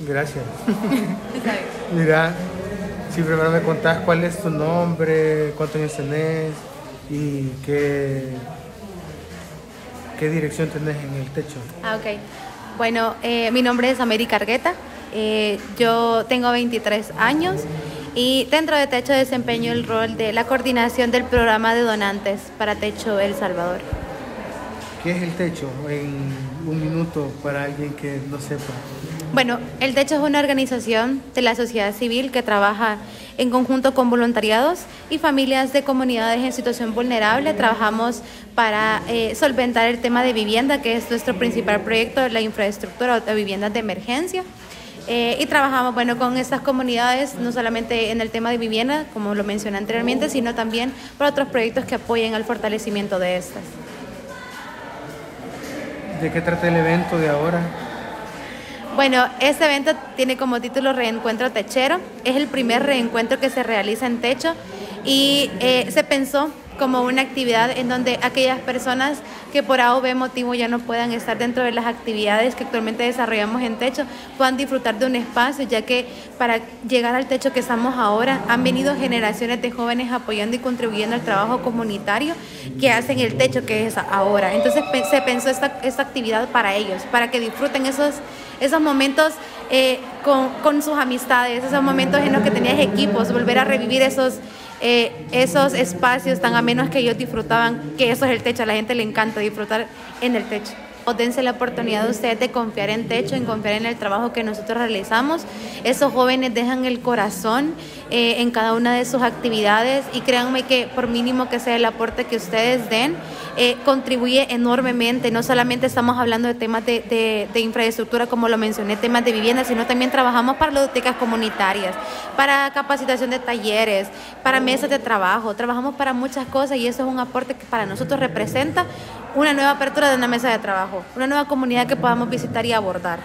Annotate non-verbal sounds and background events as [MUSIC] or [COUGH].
Gracias. [LAUGHS] Mira, si primero me contás cuál es tu nombre, cuántos años tenés y qué, qué dirección tenés en el techo. Ah, ok. Bueno, eh, mi nombre es América Argueta. Eh, yo tengo 23 años y dentro de Techo desempeño el rol de la coordinación del programa de donantes para Techo El Salvador. ¿Qué es el techo en un minuto para alguien que no sepa? Bueno, el Techo es una organización de la sociedad civil que trabaja en conjunto con voluntariados y familias de comunidades en situación vulnerable. Trabajamos para eh, solventar el tema de vivienda, que es nuestro principal proyecto, la infraestructura de viviendas de emergencia. Eh, y trabajamos bueno, con estas comunidades, no solamente en el tema de vivienda, como lo mencioné anteriormente, sino también por otros proyectos que apoyen al fortalecimiento de estas. ¿De qué trata el evento de ahora? Bueno, este evento tiene como título Reencuentro Techero. Es el primer reencuentro que se realiza en Techo y eh, se pensó como una actividad en donde aquellas personas que por A o B motivo ya no puedan estar dentro de las actividades que actualmente desarrollamos en techo puedan disfrutar de un espacio, ya que para llegar al techo que estamos ahora han venido generaciones de jóvenes apoyando y contribuyendo al trabajo comunitario que hacen el techo que es ahora. Entonces se pensó esta, esta actividad para ellos, para que disfruten esos, esos momentos eh, con, con sus amistades, esos momentos en los que tenías equipos, volver a revivir esos eh, esos espacios tan amenos que ellos disfrutaban, que eso es el techo, a la gente le encanta disfrutar en el techo o dense la oportunidad de ustedes de confiar en Techo, en confiar en el trabajo que nosotros realizamos. Esos jóvenes dejan el corazón eh, en cada una de sus actividades y créanme que por mínimo que sea el aporte que ustedes den, eh, contribuye enormemente. No solamente estamos hablando de temas de, infraestructura, como lo mencioné, temas de vivienda, sino también trabajamos para bibliotecas comunitarias, para capacitación de talleres, para mesas de trabajo. Trabajamos para muchas cosas y eso es un aporte que para nosotros representa una nueva apertura de una mesa de trabajo, una nueva comunidad que podamos visitar y abordar.